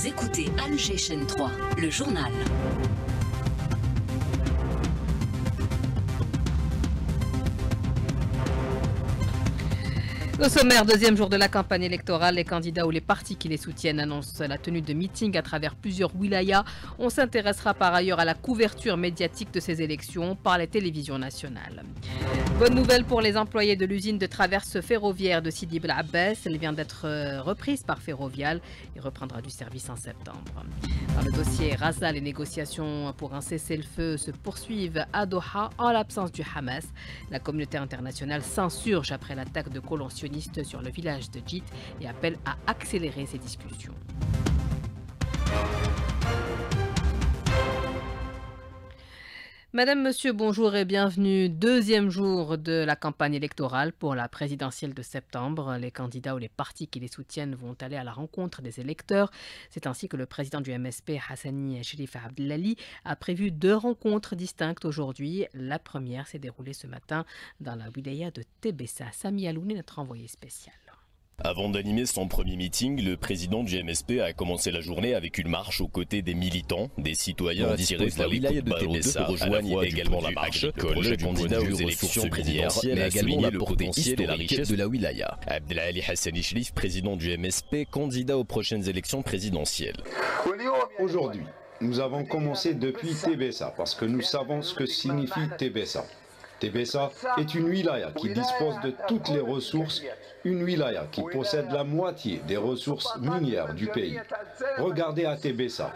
Vous écoutez Alger Chaîne 3, le journal. Au sommaire, deuxième jour de la campagne électorale, les candidats ou les partis qui les soutiennent annoncent la tenue de meetings à travers plusieurs wilayas. On s'intéressera par ailleurs à la couverture médiatique de ces élections par les télévisions nationales. Bonne nouvelle pour les employés de l'usine de traverse ferroviaire de Sidi Bel Abbas. Elle vient d'être euh, reprise par Ferrovial et reprendra du service en septembre. Dans le dossier Raza, les négociations pour un cessez-le-feu se poursuivent à Doha en l'absence du Hamas. La communauté internationale s'insurge après l'attaque de colons sur le village de Djit et appelle à accélérer ces discussions. Madame, Monsieur, bonjour et bienvenue. Deuxième jour de la campagne électorale pour la présidentielle de septembre. Les candidats ou les partis qui les soutiennent vont aller à la rencontre des électeurs. C'est ainsi que le président du MSP, Hassani Sherif Abdelali, a prévu deux rencontres distinctes aujourd'hui. La première s'est déroulée ce matin dans la wilaya de Tebessa. Sami Alouni, notre envoyé spécial. Avant d'animer son premier meeting, le président du MSP a commencé la journée avec une marche aux côtés des militants, des citoyens attirés de la wilaya de Tébessa rejoignent également la marche du candidat aux élections présidentielles mais également le potentiel et la richesse de la wilaya. Abdelali Hassani Shlif, président du MSP, candidat aux prochaines élections présidentielles. Aujourd'hui, nous avons commencé depuis Tébessa parce que nous savons ce que signifie Tébessa. Tébessa est une wilaya qui dispose de toutes les ressources une wilaya qui possède la moitié des ressources minières du pays. Regardez à Tebessa,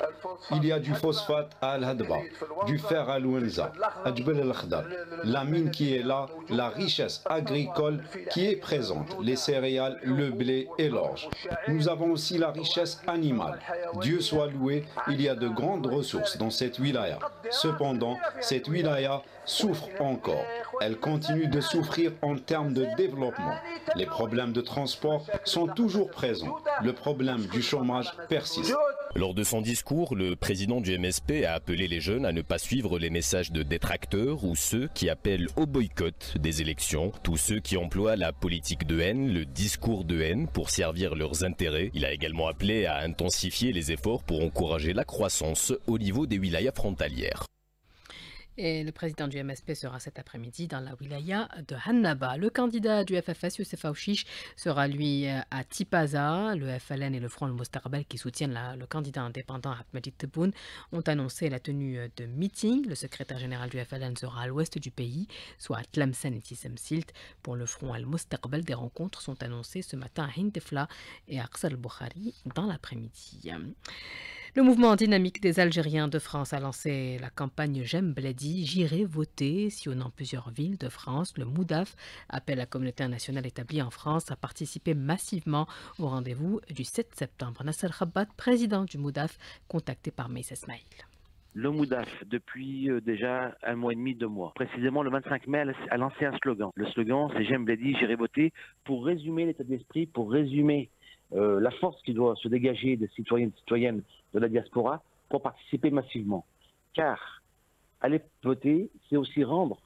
il y a du phosphate à Al-Hadba, du fer à Louenza, à Djbel al la mine qui est là, la richesse agricole qui est présente, les céréales, le blé et l'orge. Nous avons aussi la richesse animale. Dieu soit loué, il y a de grandes ressources dans cette wilaya. Cependant, cette wilaya souffre encore. Elle continue de souffrir en termes de développement. Les problèmes de transport sont toujours présents. Le problème du chômage persiste. Lors de son discours, le président du MSP a appelé les jeunes à ne pas suivre les messages de détracteurs ou ceux qui appellent au boycott des élections, tous ceux qui emploient la politique de haine, le discours de haine pour servir leurs intérêts. Il a également appelé à intensifier les efforts pour encourager la croissance au niveau des wilayas frontalières. Et le président du MSP sera cet après-midi dans la wilaya de Hannaba. Le candidat du FFS, Youssef Aouchiche, sera lui à Tipaza. Le FLN et le Front Mostarbel qui soutiennent le candidat indépendant Ahmed Tebboune ont annoncé la tenue de meeting. Le secrétaire général du FLN sera à l'ouest du pays, soit à Tlemcen et Tissemsilt. Pour le Front Al-Mostarbel, des rencontres sont annoncées ce matin à Hintefla et à Aksal Bukhari dans l'après-midi. Le mouvement dynamique des Algériens de France a lancé la campagne J'aime Bledi, j'irai voter, sillonnant plusieurs villes de France. Le MOUDAF appelle la communauté nationale établie en France à participer massivement au rendez-vous du 7 septembre. Nasser Khabat, président du MOUDAF, contacté par Meïs Esmail le MOUDAF, depuis euh, déjà un mois et demi, deux mois. Précisément, le 25 mai, a lancé un slogan. Le slogan, c'est J'aime Bledi, j'irai voter. Pour résumer l'état d'esprit, pour résumer euh, la force qui doit se dégager des citoyens et citoyennes de la diaspora pour participer massivement. Car aller voter, c'est aussi rendre,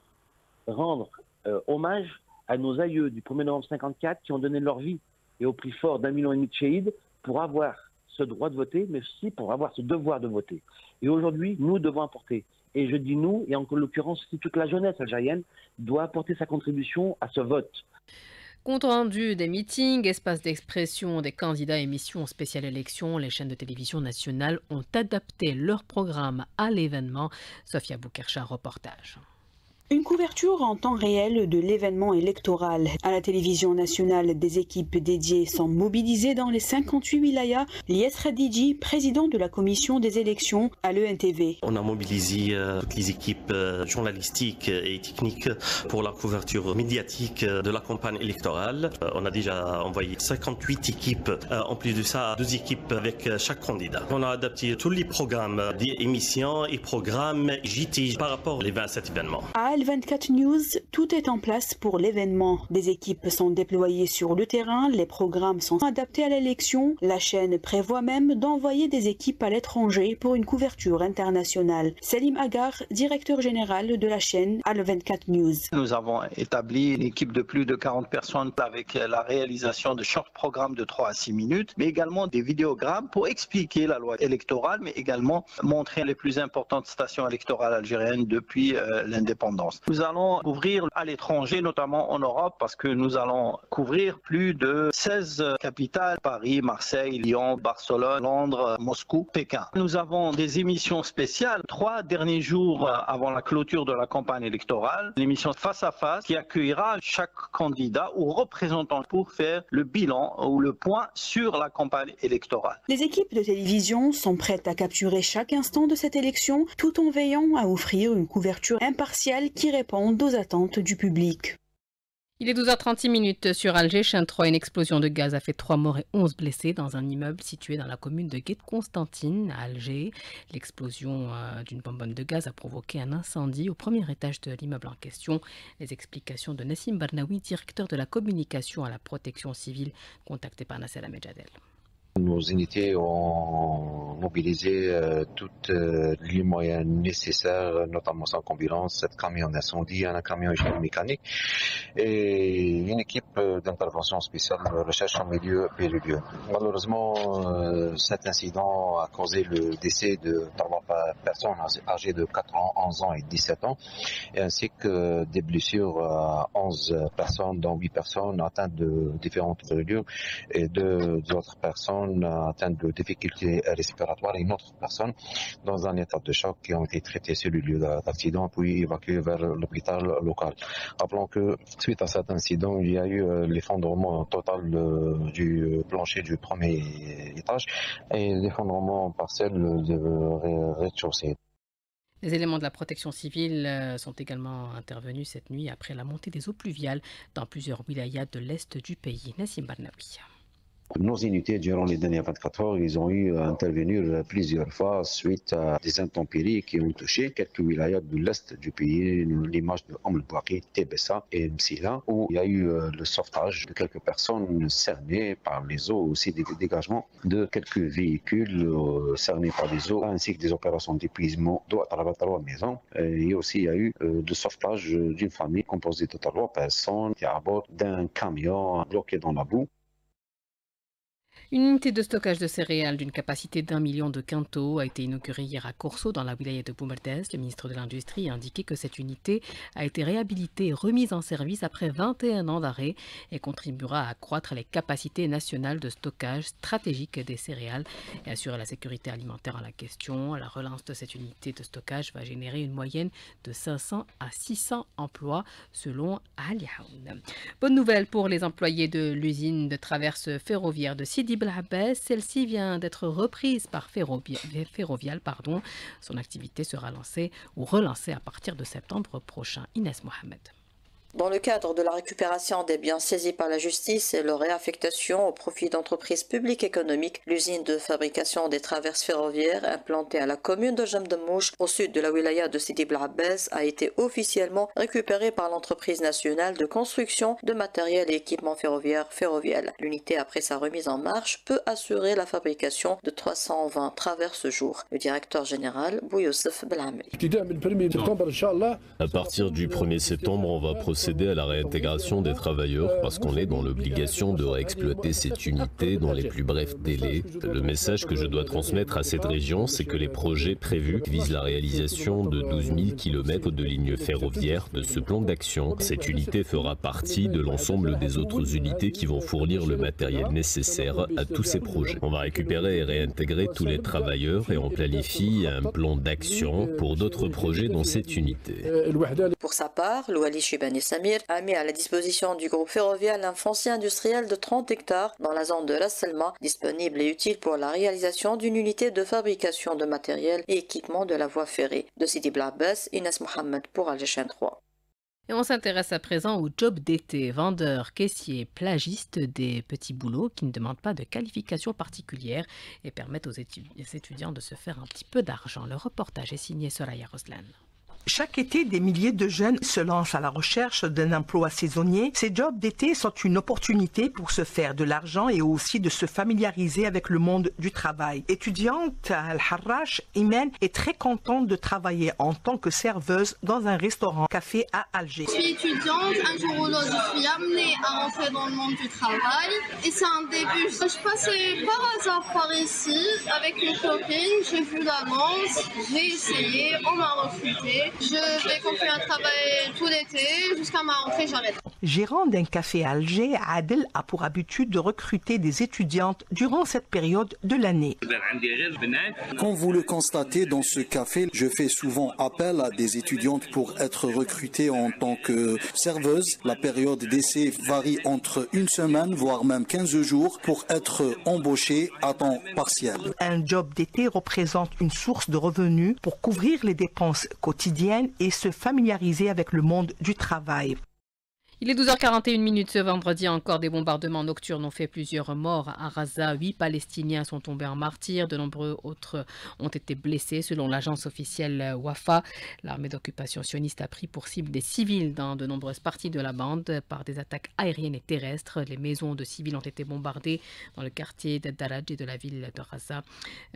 rendre euh, hommage à nos aïeux du 1er novembre 54 qui ont donné leur vie et au prix fort d'un million et demi de chéides pour avoir ce droit de voter, mais aussi pour avoir ce devoir de voter. Et aujourd'hui, nous devons apporter, et je dis nous, et en l'occurrence toute la jeunesse algérienne, doit apporter sa contribution à ce vote. Compte rendu des meetings, espace d'expression des candidats émissions spéciales élections, les chaînes de télévision nationales ont adapté leur programme à l'événement. Sophia Boukercha, reportage. Une couverture en temps réel de l'événement électoral. À la télévision nationale, des équipes dédiées sont mobilisées dans les 58 wilayas. Lies Radiji, président de la commission des élections à l'ENTV. On a mobilisé euh, toutes les équipes euh, journalistiques et techniques pour la couverture médiatique de la campagne électorale. Euh, on a déjà envoyé 58 équipes. En plus de ça, deux équipes avec chaque candidat. On a adapté tous les programmes des émissions et programmes JT par rapport aux 27 événements. À L24 News, tout est en place pour l'événement. Des équipes sont déployées sur le terrain, les programmes sont adaptés à l'élection. La chaîne prévoit même d'envoyer des équipes à l'étranger pour une couverture internationale. Salim Agar, directeur général de la chaîne L24 News. Nous avons établi une équipe de plus de 40 personnes avec la réalisation de short programmes de 3 à 6 minutes, mais également des vidéogrammes pour expliquer la loi électorale, mais également montrer les plus importantes stations électorales algériennes depuis euh, Nous allons ouvrir à l'étranger, notamment en Europe, parce que nous allons couvrir plus de 16 capitales, Paris, Marseille, Lyon, Barcelone, Londres, Moscou, Pékin. Nous avons des émissions spéciales, trois derniers jours avant la clôture de la campagne électorale, l'émission face à face qui accueillera chaque candidat ou représentant pour faire le bilan ou le point sur la campagne électorale. Les équipes de télévision sont prêtes à capturer chaque instant de cette élection tout en veillant à offrir une couverture impartiale qui réponde aux attentes du public. Il est 12h36 minutes sur Alger. Chaîne 3, une explosion de gaz a fait 3 morts et 11 blessés dans un immeuble situé dans la commune de Guet-Constantine à Alger. L'explosion euh, d'une bonbonne de gaz a provoqué un incendie au premier étage de l'immeuble en question. Les explications de Nassim Barnaoui, directeur de la communication à la protection civile, contacté par Nasser Amedjadel. Nos unités ont mobilisé euh, tous euh, les moyens nécessaires, notamment sans ambulance, sept camions d'incendie, un camion mécanique et une équipe euh, d'intervention spéciale de recherche en milieu périlleux. Malheureusement, cet incident a causé le décès de trois personnes âgées de 4 ans, 11 ans et 17 ans, ainsi que des blessures à 11 personnes, dont 8 personnes atteintes de différentes brûlures et deux autres personnes atteinte de difficultés respiratoires et une autre personne dans un état de choc qui ont été traitées sur le lieu d'accident puis évacuées vers l'hôpital local. Rappelons que suite à cet incident, il y a eu euh, l'effondrement total euh, du plancher du premier étage et l'effondrement partiel du rez-de-chaussée. Les éléments de la protection civile euh, sont également intervenus cette nuit après la montée des eaux pluviales dans plusieurs wilayas de l'est du pays. Nassim Barnawi. Nos unités, durant les dernières 24 heures, ils ont eu à intervenir plusieurs fois suite à des intempéries qui ont touché quelques wilayas de l'est du pays, l'image de Omlbouaki, Tebessa et Msila, où il y a eu euh, le sauvetage de quelques personnes cernées par les eaux, aussi des dégagements de quelques véhicules euh, cernés par les eaux, ainsi que des opérations d'épuisement d'eau à travers trois maisons. Et aussi, il y a eu euh, le sauvetage d'une famille composée de trois personnes qui à bord d'un camion bloqué dans la boue. Une unité de stockage de céréales d'une capacité d'un million de quintaux a été inaugurée hier à Corso, dans la wilaya de Boumerdès. Le ministre de l'Industrie a indiqué que cette unité a été réhabilitée et remise en service après 21 ans d'arrêt et contribuera à accroître les capacités nationales de stockage stratégique des céréales et assurer la sécurité alimentaire à la question. La relance de cette unité de stockage va générer une moyenne de 500 à 600 emplois selon Aliaoun. Bonne nouvelle pour les employés de l'usine de traverse ferroviaire de Sidi celle-ci vient d'être reprise par Ferrovial. Pardon. Son activité sera lancée ou relancée à partir de septembre prochain. Inès Mohamed. Dans le cadre de la récupération des biens saisis par la justice et leur réaffectation au profit d'entreprises publiques économiques, l'usine de fabrication des traverses ferroviaires implantée à la commune de Jamdemouche au sud de la wilaya de Sidi Blabès a été officiellement récupérée par l'entreprise nationale de construction de matériel et équipements ferroviaires Ferrovial. L'unité après sa remise en marche peut assurer la fabrication de 320 traverses jour. Le directeur général Bouyoussef Belhamri. À partir du 1er septembre, on va procéder procéder à la réintégration des travailleurs parce qu'on est dans l'obligation de réexploiter cette unité dans les plus brefs délais. Le message que je dois transmettre à cette région, c'est que les projets prévus visent la réalisation de 12 000 km de lignes ferroviaires de ce plan d'action. Cette unité fera partie de l'ensemble des autres unités qui vont fournir le matériel nécessaire à tous ces projets. On va récupérer et réintégrer tous les travailleurs et on planifie un plan d'action pour d'autres projets dans cette unité. Pour sa part, Louali Samir a mis à la disposition du groupe ferroviaire un foncier industriel de 30 hectares dans la zone de la disponible et utile pour la réalisation d'une unité de fabrication de matériel et équipement de la voie ferrée. De Sidi Blabès, Inès Mohamed pour Alger 3. Et on s'intéresse à présent au job d'été, vendeur, caissier, plagiste, des petits boulots qui ne demandent pas de qualification particulière et permettent aux étudiants de se faire un petit peu d'argent. Le reportage est signé Soraya Roslan. Chaque été, des milliers de jeunes se lancent à la recherche d'un emploi saisonnier. Ces jobs d'été sont une opportunité pour se faire de l'argent et aussi de se familiariser avec le monde du travail. Étudiante à Al-Harrach, Imen est très contente de travailler en tant que serveuse dans un restaurant café à Alger. Je suis étudiante, un jour ou l'autre je suis amenée à rentrer dans le monde du travail et c'est un début. Je passais par hasard par ici avec une copine, j'ai vu l'annonce, j'ai essayé, on m'a recruté. Je vais continuer à travailler tout l'été jusqu'à ma rentrée, j'arrête. Gérant d'un café à Alger, Adel a pour habitude de recruter des étudiantes durant cette période de l'année. Comme vous le constatez dans ce café, je fais souvent appel à des étudiantes pour être recrutées en tant que serveuse. La période d'essai varie entre une semaine, voire même 15 jours, pour être embauchée à temps partiel. Un job d'été représente une source de revenus pour couvrir les dépenses quotidiennes et se familiariser avec le monde du travail. Il est 12h41 minutes ce vendredi. Encore des bombardements nocturnes ont fait plusieurs morts à Raza. Huit Palestiniens sont tombés en martyrs. De nombreux autres ont été blessés, selon l'agence officielle Wafa. L'armée d'occupation sioniste a pris pour cible des civils dans de nombreuses parties de la bande par des attaques aériennes et terrestres. Les maisons de civils ont été bombardées dans le quartier d'Addaraj et de la ville de Raza.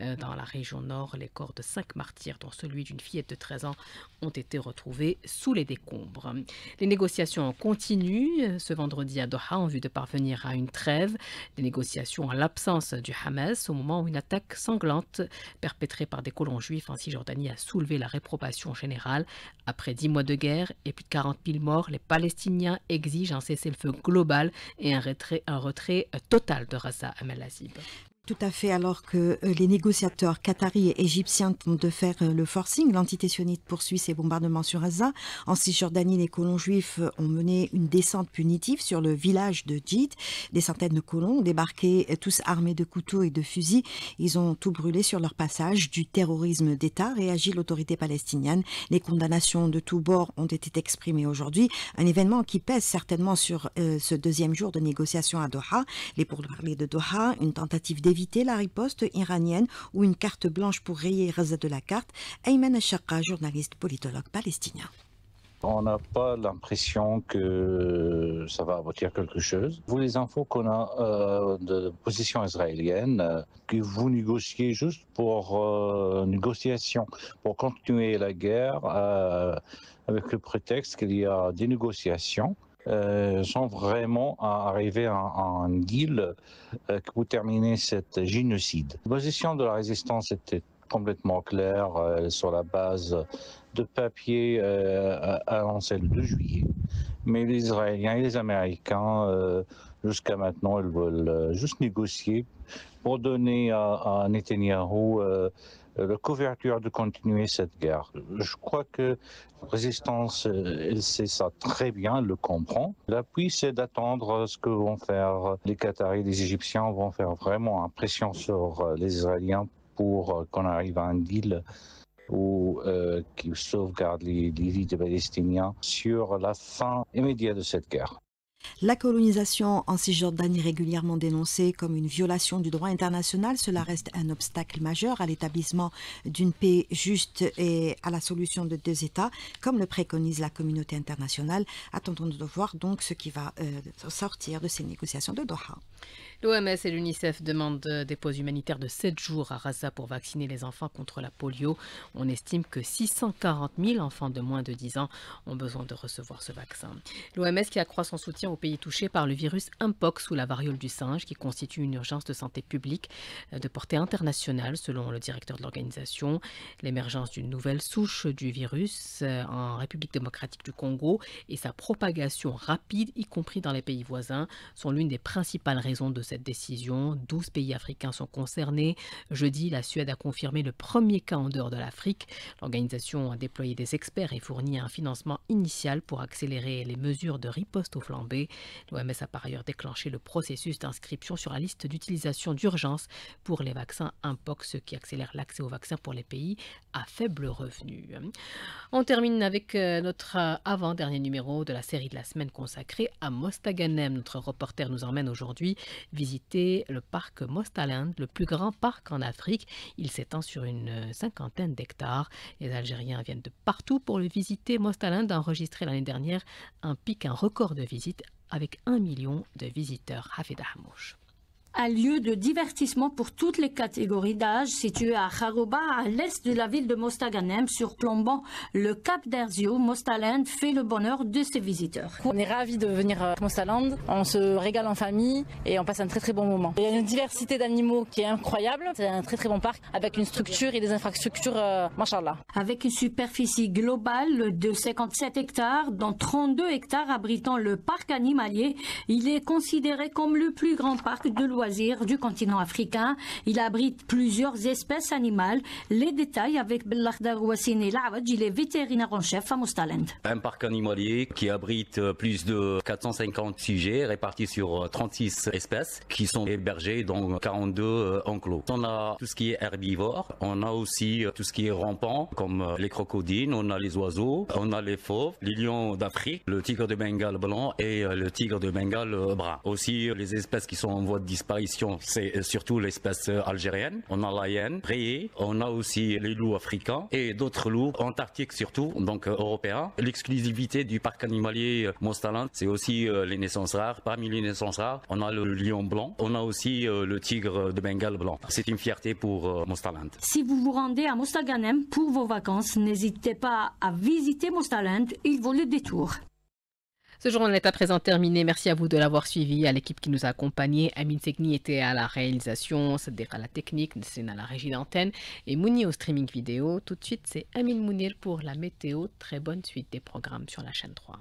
Euh, dans la région nord, les corps de cinq martyrs, dont celui d'une fillette de 13 ans, ont été retrouvés sous les décombres. Les négociations continuent continue ce vendredi à Doha en vue de parvenir à une trêve. Des négociations en l'absence du Hamas au moment où une attaque sanglante perpétrée par des colons juifs en Cisjordanie a soulevé la réprobation générale. Après dix mois de guerre et plus de 40 000 morts, les Palestiniens exigent un cessez-le-feu global et un retrait, total de Raza Amal-Azib. Tout à fait, alors que euh, les négociateurs qataris et égyptiens tentent de faire euh, le forcing, l'entité sioniste poursuit ses bombardements sur Gaza. En Cisjordanie, les colons juifs ont mené une descente punitive sur le village de Djid. Des centaines de colons ont débarqué, euh, tous armés de couteaux et de fusils. Ils ont tout brûlé sur leur passage. Du terrorisme d'État réagit l'autorité palestinienne. Les condamnations de tous bords ont été exprimées aujourd'hui. Un événement qui pèse certainement sur ce deuxième jour de négociations à Doha. Les pourparlers de Doha, une tentative éviter la riposte iranienne ou une carte blanche pour rayer Raza de la carte, Ayman Ashaka, journaliste politologue palestinien. On n'a pas l'impression que ça va aboutir quelque chose. Vous, les infos qu'on a euh, de position israélienne, euh, que vous négociez juste pour euh, négociation, pour continuer la guerre avec le prétexte qu'il y a des négociations euh, sont vraiment à arriver à, un deal euh, pour terminer cette génocide. La position de la résistance était complètement claire euh, sur la base de papier annoncé le 2 juillet. Mais les Israéliens et les Américains, jusqu'à maintenant, ils veulent juste négocier pour donner à, à Netanyahou euh, la couverture de continuer cette guerre. Je crois que la résistance, euh, elle sait ça très bien, elle le comprend. L'appui, c'est d'attendre ce que vont faire les Qataris, les Égyptiens vont faire vraiment une pression sur euh, les Israéliens pour qu'on arrive à un deal ou qui sauvegarde les, les vies des Palestiniens sur la fin immédiate de cette guerre. La colonisation en Cisjordanie régulièrement dénoncée comme une violation du droit international, cela reste un obstacle majeur à l'établissement d'une paix juste et à la solution de deux États, comme le préconise la communauté internationale. Attendons de voir donc ce qui va euh, sortir de ces négociations de Doha. L'OMS et l'UNICEF demandent des pauses humanitaires de 7 jours à Raza pour vacciner les enfants contre la polio. On estime que 640 000 enfants de moins de 10 ans ont besoin de recevoir ce vaccin. L'OMS qui accroît son soutien aux pays touchés par le virus Mpox ou la variole du singe qui constitue une urgence de santé publique euh, de portée internationale selon le directeur de l'organisation. L'émergence d'une nouvelle souche du virus euh, en République démocratique du Congo et sa propagation rapide, y compris dans les pays voisins, sont l'une des principales raisons de cette décision. 12 pays africains sont concernés. Jeudi, la Suède a confirmé le premier cas en dehors de l'Afrique. L'organisation a déployé des experts et fourni un financement initial pour accélérer les mesures de riposte au flambé. L'OMS a par ailleurs déclenché le processus d'inscription sur la liste d'utilisation d'urgence pour les vaccins Impox, ce qui accélère l'accès aux vaccins pour les pays à faible revenu. On termine avec euh, notre euh, avant-dernier numéro de la série de la semaine consacrée à Mostaganem. Notre reporter nous emmène aujourd'hui visiter le parc Mostaland, le plus grand parc en Afrique. Il s'étend sur une cinquantaine d'hectares. Les Algériens viennent de partout pour le visiter. Mostaland a enregistré l'année dernière un pic, un record de visites avec un million de visiteurs. Hafid Hamouche un lieu de divertissement pour toutes les catégories d'âge situé à Kharouba, à l'est de la ville de Mostaganem, surplombant le cap d'Erzio. Mostaland fait le bonheur de ses visiteurs. On est ravis de venir à Mostaland, on se régale en famille et on passe un très très bon moment. Il y a une diversité d'animaux qui est incroyable, c'est un très très bon parc avec une structure et des infrastructures, euh, machallah. Avec une superficie globale de 57 hectares, dont 32 hectares abritant le parc animalier, il est considéré comme le plus grand parc de l'Ouest du continent africain. Il abrite plusieurs espèces animales. Les détails avec Belakhdar Wassine Laouad, il est vétérinaire en chef à Mostaland. Un parc animalier qui abrite plus de 450 sujets répartis sur 36 espèces qui sont hébergés dans 42 enclos. On a tout ce qui est herbivore, on a aussi tout ce qui est rampant comme les crocodiles, on a les oiseaux, on a les fauves, les lions d'Afrique, le tigre de Bengale blanc et le tigre de Bengale brun. Aussi les espèces qui sont en voie de disparition c'est surtout l'espèce algérienne. On a la hyène, rayée, on a aussi les loups africains et d'autres loups antarctiques surtout, donc euh, européens. L'exclusivité du parc animalier euh, Mostaland, c'est aussi euh, les naissances rares. Parmi les naissances rares, on a le lion blanc, on a aussi le tigre de Bengale blanc. C'est une fierté pour Mostaland. Si vous vous rendez à Mostaganem pour vos vacances, n'hésitez pas à visiter Mostaland, il vaut le détour. Ce journal est à présent terminé. Merci à vous de l'avoir suivi, à l'équipe qui nous a accompagnés. Amine Segni était à la réalisation, Sadek à la technique, à la régie d'antenne et Mouni au streaming vidéo. Tout de suite, c'est Amine Mounir pour la météo. Très bonne suite des programmes sur la chaîne 3.